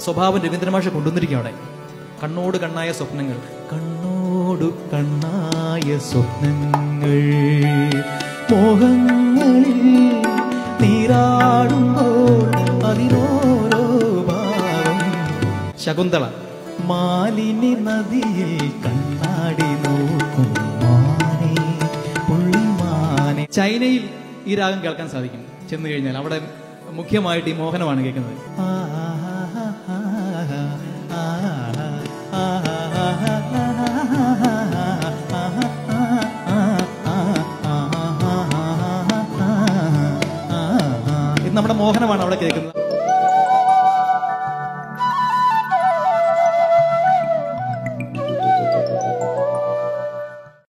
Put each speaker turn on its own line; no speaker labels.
സ്വഭാവം രവീന്ദ്ര മാഷ കൊണ്ടുവന്നിരിക്കുകയാണ്. കണ്ണോട് കണ്ണായ സ്വപ്നങ്ങൾ. കണ്ണോട് കണ്ണായ സ്വപ്നങ്ങൾ. മോഹങ്ങളിൽ നീരാടുമ്പോൾ അതിനോരോ ഭാവം. ശകുന്തള. മാലിനി നദിയിൽ കണ്ണാടി നോക്കും ചൈനയിൽ ഈ രാഗം കേൾക്കാൻ സാധിക്കും. ചെന്നു കഴിഞ്ഞാൽ അവിടെ മുഖ്യമായിട്ട് ഈ മോഹനമാണ് കേൾക്കുന്നത്. ഇത് നമ്മുടെ മോഹനമാണ് അവിടെ കേൾക്കുന്നത്.